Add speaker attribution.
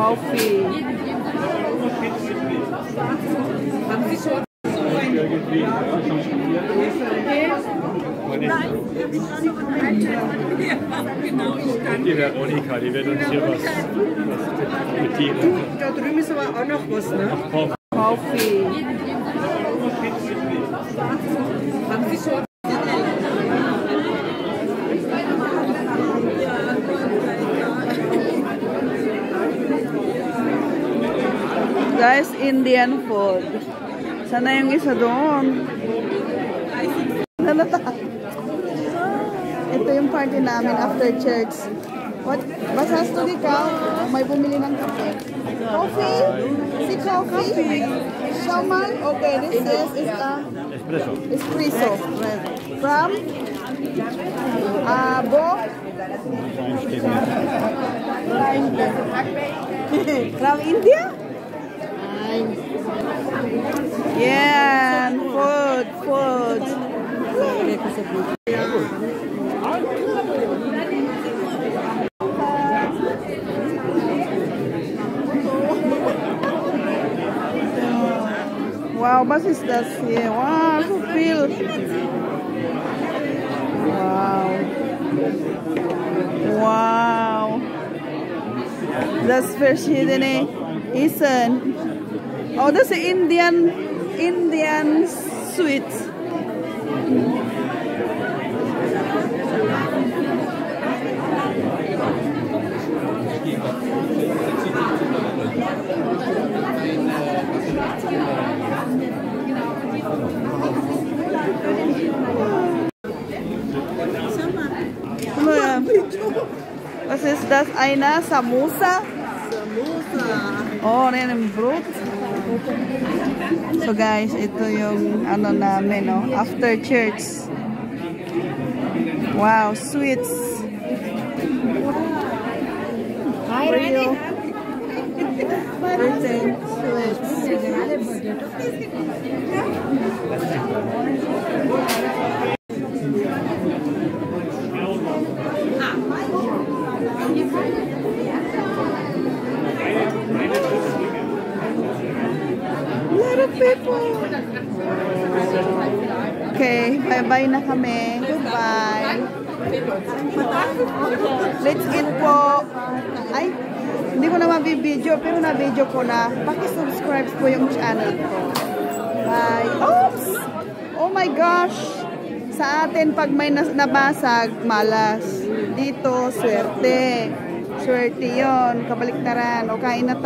Speaker 1: Kaffee.
Speaker 2: Haben Sie schon so ein... Die Veronika, die wird uns hier was, was
Speaker 3: da drüben ist aber auch noch was, ne?
Speaker 1: Kaffee. Haben Sie schon Guys, Indian food. Sana yung isa doon? Nalata. Ito yung party namin after church. What? Basas to ikaw? May bumili ng kape. Coffee? Si coffee? Shaman? Okay, this is, is a
Speaker 2: Espresso.
Speaker 1: espresso. From? Uh, Bo? From India? Wow, was ist das hier? Wow, so viel. Wow. Wow. Das verschiedene Essen. Oh, das ist Indian, Indian Sweet. Was ist das? Eine Samosa? Oh, ano yan? Brot? So guys, ito yung ano namin, no? After church. Wow, sweets. Hi, Randy. Good thanks. People. Okay, bye-bye na kami. Goodbye. Let's eat po. Ay, hindi ko na mabibideo, pero na-video ko na. Paki-subscribe po yung channel ko. Bye. Oops! Oh my gosh! Sa atin, pag may nabasag, malas. Dito, swerte. Swerte yon Kabaliktaran. O kain na.